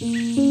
Música